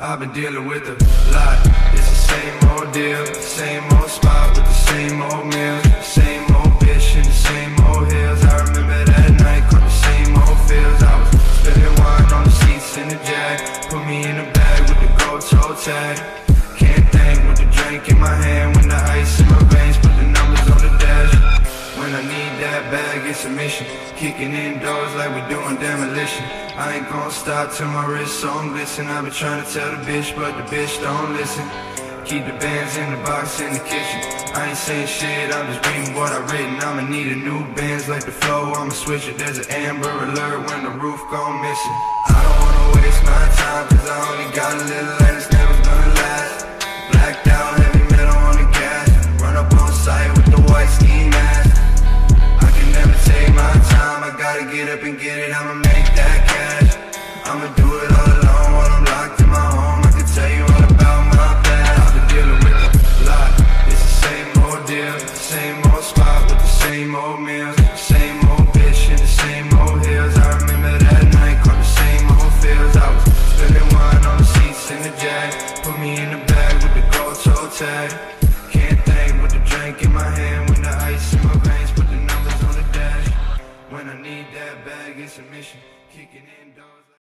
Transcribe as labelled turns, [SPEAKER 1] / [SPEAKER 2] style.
[SPEAKER 1] I've been dealing with a lot. It's the same old deal, same old spot with the same old meals, same old bitch in the same old hills. I remember that night, caught the same old feels. I was spilling wine on the seats in the jag, put me in a bag with the gold toe tag. Can't think with the drink in my hand when the ice in my veins, bag, it's a mission. Kicking in doors like we doing demolition. I ain't gonna stop till my wrist on glisten. I've been trying to tell the bitch, but the bitch don't listen. Keep the bands in the box in the kitchen. I ain't saying shit, I'm just reading what I written. I'ma need a new bands like the flow. I'ma switch it. There's an amber alert when the roof gone missing. I don't wanna waste my time, cause I only got a little I'ma make that cash. I'ma do it all alone while I'm locked in my home. I can tell you all about my past. I've been dealing with a lot. It's the same old deal, same old spot with the same old meals, same old bitch in the same old hills. I remember that night, caught the same old feels. I was spilling wine on the seats in the jag. Put me in the bag with the gold toe tag. Can't think with the drink in my hand bag, it's a mission. Kicking in doors.